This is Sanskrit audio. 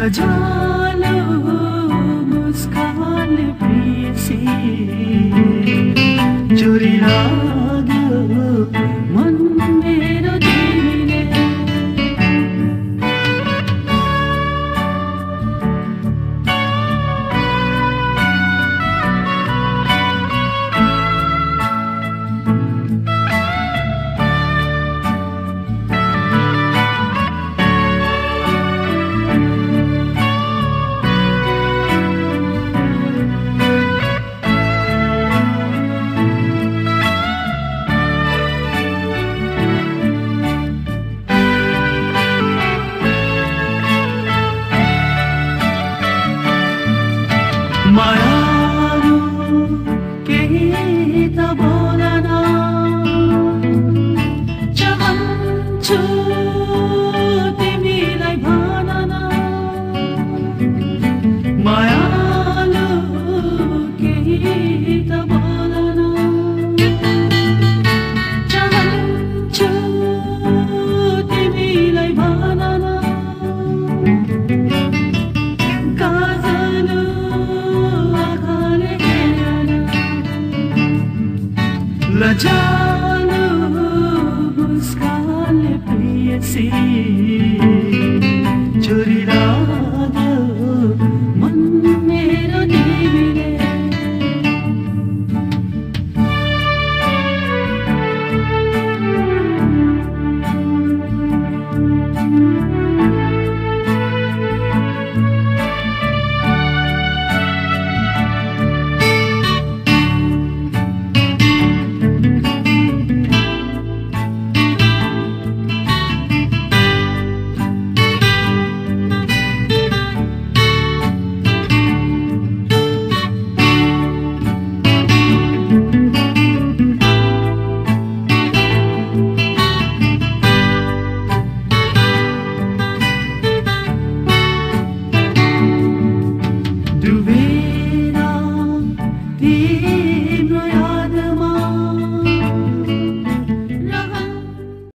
बजा मुस्कान पे मायालु Jangan lupa sekali, please.